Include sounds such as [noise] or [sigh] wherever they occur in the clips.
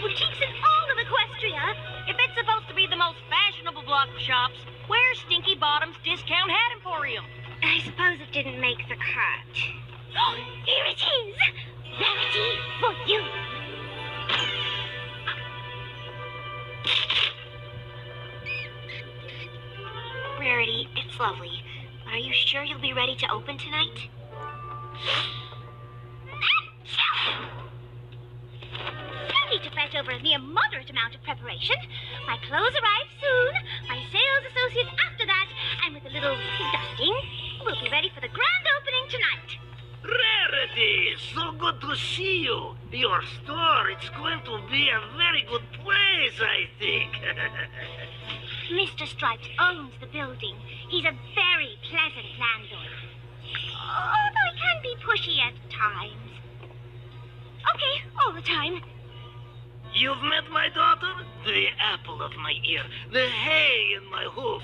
the most fashionable boutiques in all of Equestria. If it's supposed to be the most fashionable block of shops, where's Stinky Bottom's Discount Hat Emporium? I suppose it didn't make the cut. [gasps] Here it is! Rarity for you! Rarity, it's lovely. But are you sure you'll be ready to open tonight? Need to fret over a mere moderate amount of preparation. My clothes arrive soon, my sales associate after that, and with a little dusting, we'll be ready for the grand opening tonight. Rarity, so good to see you. Your store, it's going to be a very good place, I think. [laughs] Mr. Stripes owns the building. He's a very pleasant landlord. Although he can be pushy at times. Okay, all the time. You've met my daughter? The apple of my ear, the hay in my hoof.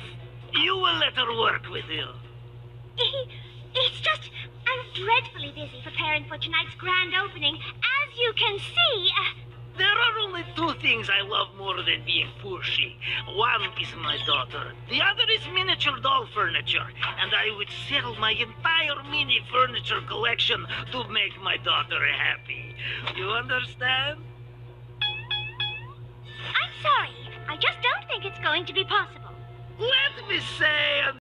You will let her work with you. [laughs] It's just, I'm dreadfully busy preparing for tonight's grand opening. As you can see, uh, There are only two things I love more than being pushy. One is my daughter. The other is miniature doll furniture. And I would sell my entire mini furniture collection to make my daughter happy. You understand? Going to be possible. Let me say